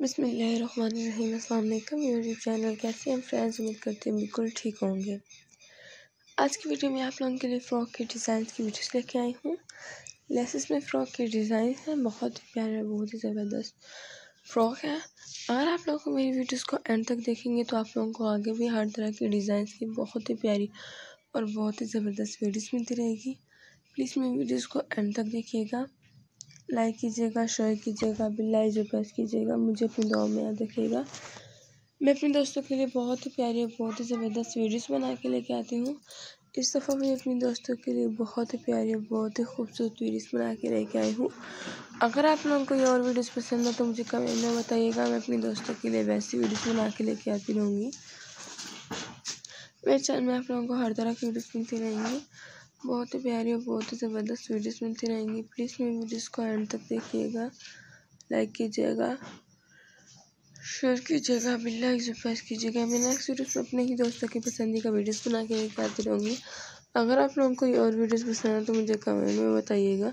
बिसमीम अल्लाम YouTube channel कैसे हैं फ्रेंड्स, उम्मीद करते हैं बिल्कुल ठीक होंगे। आज की वीडियो में आप लोगों के लिए फ़्रॉक के डिज़ाइन की वीडियोस लेके आई हूँ। लेसेस में फ़्रॉक के डिज़ाइन हैं, बहुत ही प्यारे बहुत ही ज़बरदस्त फ़्रॉक है। अगर आप लोग मेरी वीडियोस को एंड तक देखेंगे तो आप लोगों को आगे भी हर तरह के डिज़ाइन की बहुत ही प्यारी और बहुत ही ज़बरदस्त वीडियोस मिलती रहेगी। प्लीज़ मेरी वीडियोज़ को एंड तक देखिएगा। लाइक कीजिएगा, शेयर कीजिएगा बिल्लाई जो प्रेस कीजिएगा, मुझे अपनी दुआ में याद रखिएगा। मैं अपने दोस्तों के लिए बहुत ही प्यारी और बहुत ही ज़बरदस्त वीडियोस बना के लेके आती हूँ। इस दफ़ा मैं अपनी दोस्तों के लिए बहुत ही प्यारी और बहुत ही खूबसूरत वीडियोस बना के लेके आई हूँ। अगर आप लोगों को ये और वीडियोस पसंद है तो मुझे कमेंट में बताइएगा। मैं अपनी दोस्तों के लिए वैसी वीडियोस बना के लेके आती रहूँगी। मेरे चैनल में आप लोगों को हर तरह की वीडियोस मिलती रहेंगी। बहुत ही प्यारी और बहुत ही ज़बरदस्त वीडियोस मिलती रहेंगी। प्लीज़ मेरी वीडियोस को एंड तक देखिएगा, लाइक कीजिएगा, शेयर कीजिएगा बिल्ला प्रेस कीजिएगा। मैं नेक्स्ट वीडियोस में अपने ही दोस्तों की पसंदीदा वीडियोस बना के लेकर आती रहूँगी। अगर आप लोगों को ये और वीडियोस पसंद है तो मुझे कमेंट में बताइएगा।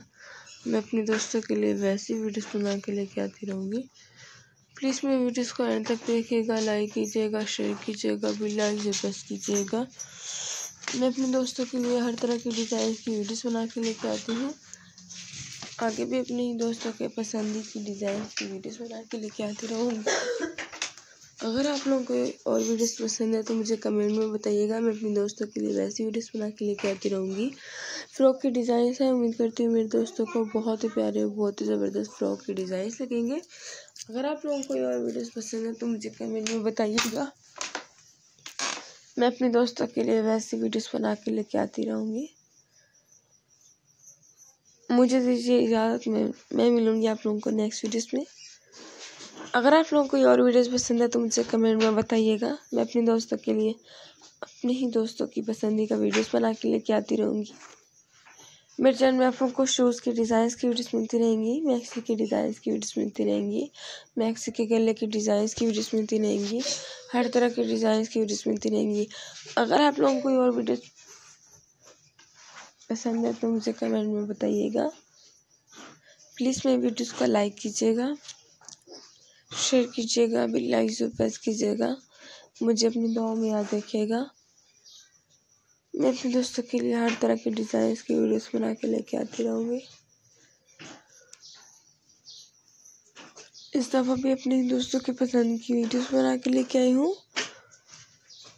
मैं अपने दोस्तों के लिए वैसी वीडियोस बना के लेके आती रहूँगी। प्लीज़ मेरी वीडियोस को एंड तक देखिएगा, लाइक कीजिएगा, शेयर कीजिएगा बिल्ला प्रेस कीजिएगा। मैं अपने दोस्तों के लिए हर तरह की डिज़ाइन की वीडियोस बना के लेके आती हूँ। आगे भी अपने दोस्तों के पसंदी की डिज़ाइन की वीडियोस बना के लेके आती रहूँगी। अगर आप लोगों को और वीडियोस पसंद है तो मुझे कमेंट में बताइएगा। मैं अपने दोस्तों के लिए वैसी वीडियोस बना के लेके आती रहूँगी। फ़्रॉक के डिज़ाइन है, उम्मीद करती हूँ मेरे दोस्तों को बहुत ही प्यारे और बहुत ही ज़बरदस्त फ़्रॉक के डिज़ाइन लगेंगे। अगर आप लोगों को और वीडियोस पसंद है तो मुझे कमेंट में बताइएगा। मैं अपने दोस्तों के लिए वैसी वीडियोस बना के लेके आती रहूँगी। मुझे दीजिए इजाज़त, में, मैं मिलूँगी आप लोगों को नेक्स्ट वीडियोस में। अगर आप लोगों को और वीडियोस पसंद है तो मुझे कमेंट में बताइएगा। मैं अपने दोस्तों के लिए, अपने ही दोस्तों की पसंदी का वीडियोज़ बना के लेके आती रहूँगी। मेरे चैनल में आप लोगों को शूज़ के डिज़ाइन की वीडियोस मिलती रहेंगी। मैक्सी के डिज़ाइन की वीडियोस मिलती रहेंगी। मैक्सी के गले की डिज़ाइन की वीडियोस मिलती रहेंगी। हर तरह के डिज़ाइन की वीडियोस मिलती रहेंगी। अगर आप लोगों को और वीडियो पसंद है तो मुझे कमेंट में बताइएगा। प्लीज़ मेरी वीडियोस को लाइक कीजिएगा। शेयर कीजिएगा। बिल लाइक प्रेस कीजिएगा। मुझे अपनी दुआ में याद रखिएगा। मैं अपने दोस्तों के लिए हर तरह के डिज़ाइन की वीडियोस बना के लेके आती रहूँगी। इस दफ़ा भी अपने दोस्तों की पसंद की वीडियोस बना के लेके आई हूँ।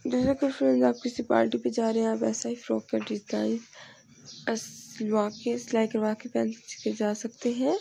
जैसा कि फ्रेंड्स आप किसी पार्टी पे जा रहे हैं, आप ऐसा ही फ्रॉक का डिज़ाइन सिलवा के सिलाई करवा के पहन के जा सकते हैं।